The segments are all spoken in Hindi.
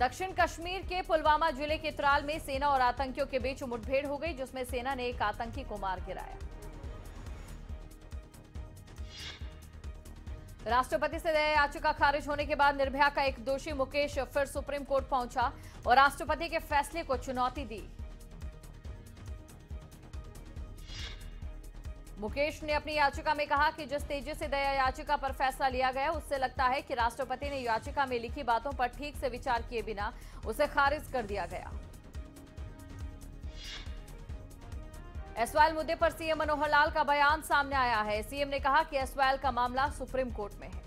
दक्षिण कश्मीर के पुलवामा ज़िले के त्राल में सेना और आतंकियों के बीच मुठभेड़ हो गई, जिसमें सेना ने एक आतंकी को मार गिराया। राष्ट्रपति से दया याचिका खारिज होने के बाद निर्भया का एक दोषी मुकेश फिर सुप्रीम कोर्ट पहुँचा और राष्ट्रपति के फैसले को चुनौती दी। मुकेश ने अपनी याचिका में कहा कि जिस तेज़ी से दया याचिका पर फैसला लिया गया, उससे लगता है कि राष्ट्रपति ने याचिका में लिखी बातों पर ठीक से विचार किए बिना उसे खारिज कर दिया गया। एसवाइल मुद्दे पर सीएम मनोहर लाल का बयान सामने आया है। सीएम ने कहा कि एसवाइल का मामला सुप्रीम कोर्ट में है।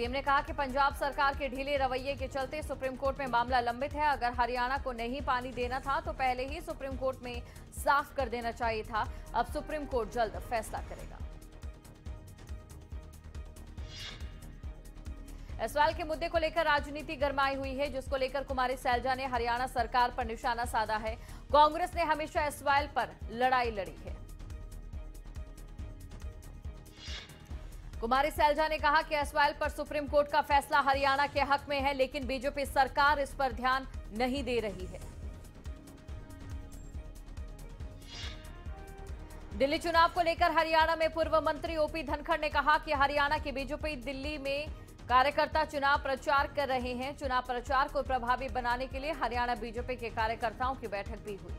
सीएम ने कहा कि पंजाब सरकार के ढीले रवैये के चलते सुप्रीम कोर्ट में मामला लंबित है। अगर हरियाणा को नहीं पानी देना था तो पहले ही सुप्रीम कोर्ट में साफ़ कर देना चाहिए था। अब सुप्रीम कोर्ट जल्द फैसला करेगा। एसवाल के मुद्दे को लेकर राजनीति गरमाई हुई है, जिसको लेकर कुमारी सैलजा ने हरियाणा सरकार पर निशाना साधा है। कांग्रेस ने हमेशा एसवाल पर लड़ाई लड़ी है। कुमारी सैलजा ने कहा कि एसवाइल पर सुप्रीम कोर्ट का फैसला हरियाणा के हक में है, लेकिन बीजेपी सरकार इस पर ध्यान नहीं दे रही है। दिल्ली चुनाव को लेकर हरियाणा में पूर्व मंत्री ओपी धनखड़ ने कहा कि हरियाणा की बीजेपी दिल्ली में कार्यकर्ता चुनाव प्रचार कर रहे हैं। चुनाव प्रचार को प्रभावी बनाने के लिए हरियाणा बीजेपी के कार्यकर्ताओं की बैठक भी हुई।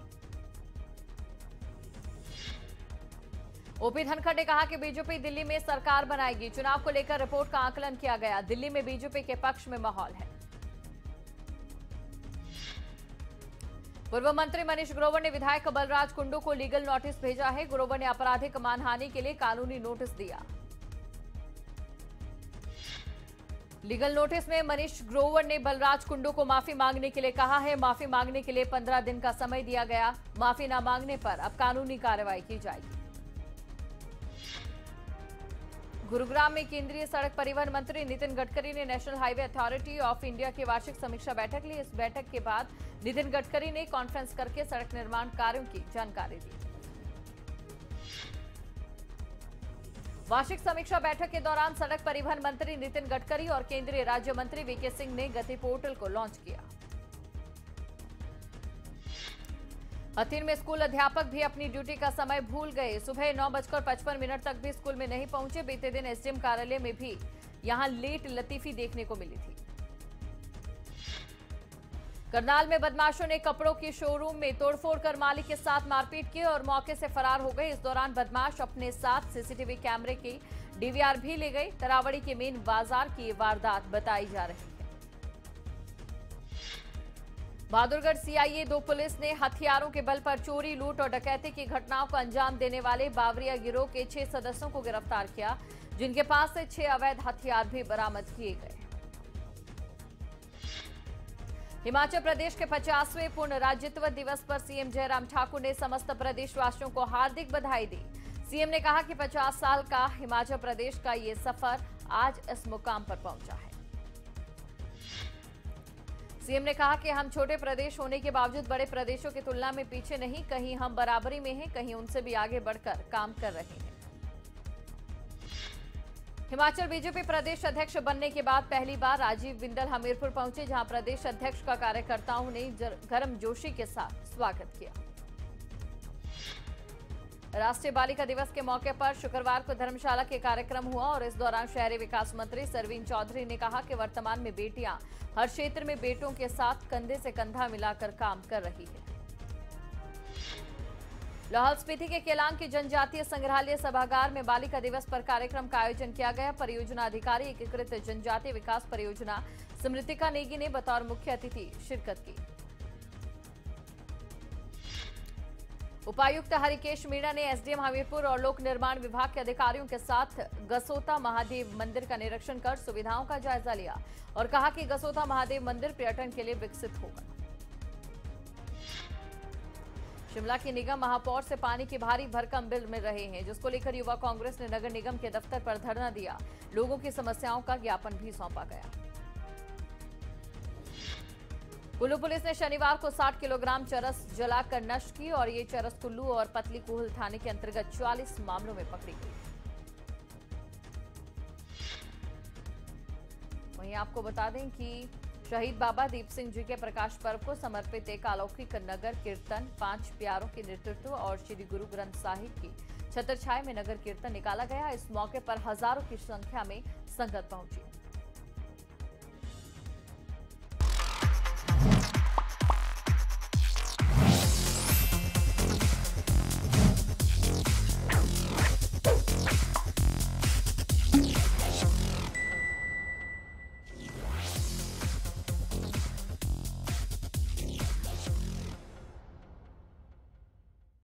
ओपी धनखड़ ने कहा कि बीजेपी दिल्ली में सरकार बनाएगी। चुनाव को लेकर रिपोर्ट का आकलन किया गया। दिल्ली में बीजेपी के पक्ष में माहौल है। पूर्व मंत्री मनीष ग्रोवर ने विधायक बलराज कुंडू को लीगल नोटिस भेजा है। ग्रोवर ने आपराधिक मानहानि के लिए कानूनी नोटिस दिया। लीगल नोटिस में मनीष ग्रोवर ने बलराज कुंडू को माफ़ी मांगने के लिए कहा है। माफ़ी मांगने के लिए पंद्रह दिन का समय दिया गया। माफ़ी न मांगने पर अब कानूनी कार्रवाई की जाएगी। गुरुग्राम में केंद्रीय सड़क परिवहन मंत्री नितिन गडकरी ने National Highway Authority of India की वार्षिक समीक्षा बैठक ली। इस बैठक के बाद नितिन गडकरी ने कॉन्फ्रेंस करके सड़क निर्माण कार्यों की जानकारी दी। वार्षिक समीक्षा बैठक के दौरान सड़क परिवहन मंत्री नितिन गडकरी और केंद्रीय राज्य मंत्री वीके सिंह ने गति पोर्टल को लॉन्च किया। हथीन में स्कूल अध्यापक भी अपनी ड्यूटी का समय भूल गए। सुबह नौ बजकर पचपन मिनट तक भी स्कूल में नहीं पहुँचे। बीते दिन एसडीएम कार्यालय में भी यहाँ लेट लतीफी देखने को मिली थी। करनाल में बदमाशों ने कपड़ों के शोरूम में तोड़फोड़ कर मालिक के साथ मारपीट की और मौके से फरार हो गए। इस दौरान बदमाश अपने साथ सीसीटीवी कैमरे की डीवीआर भी ले गए। तरावड़ी के मेन बाज़ार की वारदात बताई जा रही है। बहादुरगढ़ सीआईए दो पुलिस ने हथियारों के बल पर चोरी, लूट और डकैती की घटनाओं को अंजाम देने वाले बावरिया गिरोह के छह सदस्यों को गिरफ़्तार किया, जिनके पास से छह अवैध हथियार भी बरामद किए गए। हिमाचल प्रदेश के पचासवें पूर्ण राज्यत्व दिवस पर सीएम जयराम ठाकुर ने समस्त प्रदेशवासियों को हार्दिक बधाई दी। सीएम ने कहा कि 50 साल का हिमाचल प्रदेश का ये सफ़र आज इस मुकाम पर पहुँचा है। सीएम ने कहा कि हम छोटे प्रदेश होने के बावजूद बड़े प्रदेशों की तुलना में पीछे नहीं, कहीं हम बराबरी में हैं, कहीं उनसे भी आगे बढ़कर काम कर रहे हैं। हिमाचल बीजेपी प्रदेश अध्यक्ष बनने के बाद पहली बार राजीव बिंदल हमीरपुर पहुँचे, जहाँ प्रदेश अध्यक्ष का कार्यकर्ताओं ने गर्म जोशी के साथ स्वागत किया। राष्ट्रीय बालिका दिवस के मौके पर शुक्रवार को धर्मशाला के कार्यक्रम हुआ और इस दौरान शहरी विकास मंत्री सरवीन चौधरी ने कहा कि वर्तमान में बेटियाँ हर क्षेत्र में बेटों के साथ कंधे से कंधा मिलाकर काम कर रही है। लाहौल स्पीति के केलांग के जनजातीय संग्रहालय सभागार में बालिका दिवस पर कार्यक्रम का आयोजन किया गया। परियोजना अधिकारी एकीकृत जनजातीय विकास परियोजना स्मृतिका नेगी ने बतौर मुख्य अतिथि शिरकत की। उपायुक्त हरिकेश मीणा ने एसडीएम हमीरपुर और लोक निर्माण विभाग के अधिकारियों के साथ गसोता महादेव मंदिर का निरीक्षण कर सुविधाओं का जायजा लिया और कहा कि गसोता महादेव मंदिर पर्यटन के लिए विकसित होगा। शिमला की निगम महापौर से पानी की भारी भरकम बिल मिल रहे हैं, जिसको लेकर युवा कांग्रेस ने नगर निगम के दफ्तर पर धरना दिया। लोगों की समस्याओं का ज्ञापन भी सौंपा गया। कुल्लू पुलिस ने शनिवार को 60 किलोग्राम चरस जलाकर नष्ट की और ये चरस कुल्लू और पतली कुहल थाने के अंतर्गत 44 मामलों में पकड़ी गई। वहीं वहीं आपको बता दें कि शहीद बाबा दीप सिंह जी के प्रकाश पर्व को समर्पित एक अलौकिक नगर कीर्तन, पाँच प्यारों के नेतृत्व और श्री गुरु ग्रंथ साहिब की छत्रछाया में नगर कीर्तन निकाला गया। इस मौके पर हज़ारों की संख्या में संगत पहुँची।